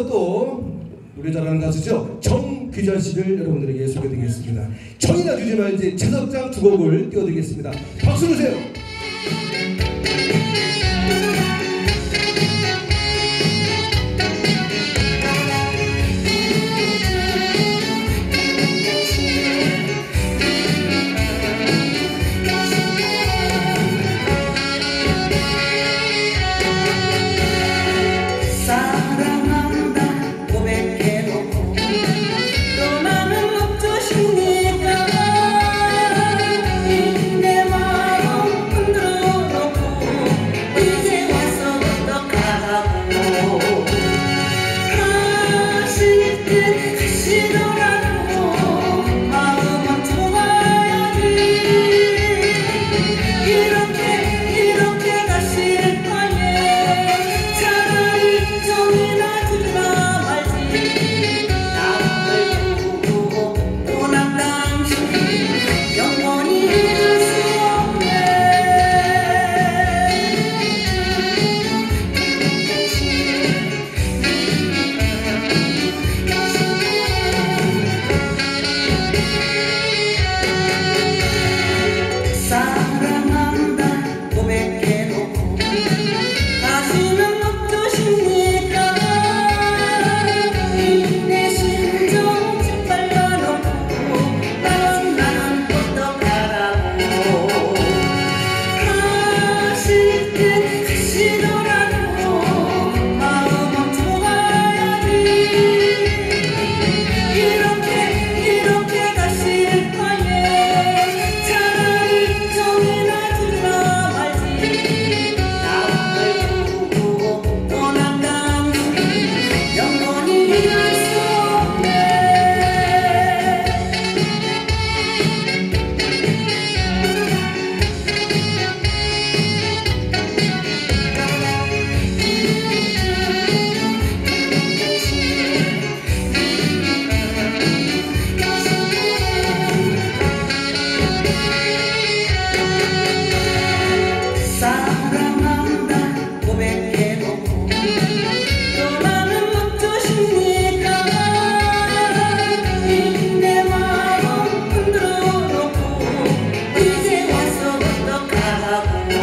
이어서 또 노래 잘하는 가수죠 정규전 씨를 여러분들에게 소개드리겠습니다. 정이나 주지만 이제 채석장 두 곡을 띄워드리겠습니다. 박수 주세요. you. love.